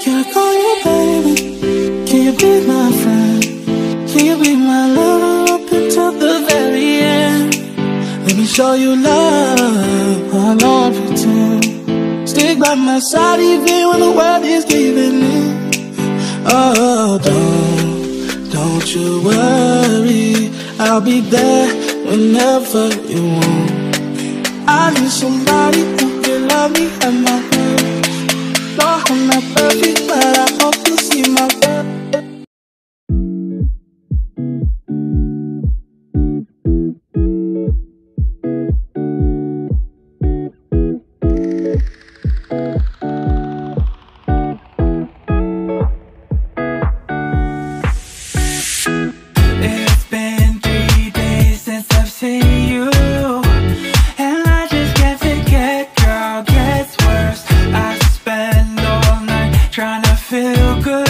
Can I call you baby? Can you be my friend? Can you be my lover up until the very end? Let me show you love I love you pretend Stick by my side even when the world is giving in Oh, don't, don't you worry I'll be there whenever you want I need somebody who can love me at my trying to feel good.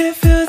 It feels